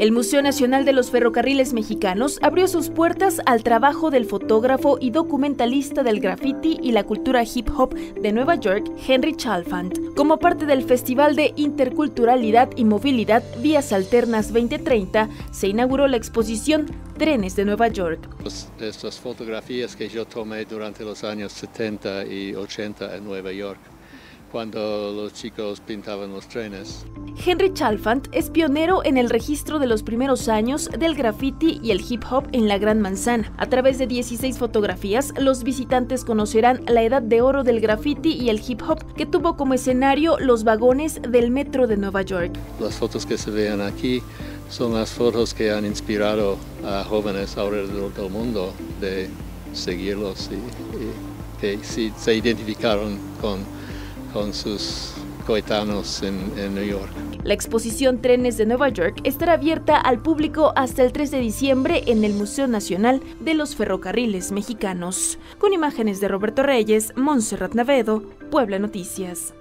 El Museo Nacional de los Ferrocarriles Mexicanos abrió sus puertas al trabajo del fotógrafo y documentalista del graffiti y la cultura hip hop de Nueva York, Henry Chalfant. Como parte del Festival de Interculturalidad y Movilidad Vías Alternas 2030, se inauguró la exposición Trenes de Nueva York. Estas fotografías que yo tomé durante los años 70 y 80 en Nueva York cuando los chicos pintaban los trenes. Henry Chalfant es pionero en el registro de los primeros años del graffiti y el hip hop en la Gran Manzana. A través de 16 fotografías, los visitantes conocerán la edad de oro del graffiti y el hip hop que tuvo como escenario los vagones del metro de Nueva York. Las fotos que se ven aquí son las fotos que han inspirado a jóvenes alrededor del mundo de seguirlos y, que se identificaron con con sus coetanos en, New York. La exposición Trenes de Nueva York estará abierta al público hasta el 3 de diciembre en el Museo Nacional de los Ferrocarriles Mexicanos. Con imágenes de Roberto Reyes, Montserrat Navedo, Puebla Noticias.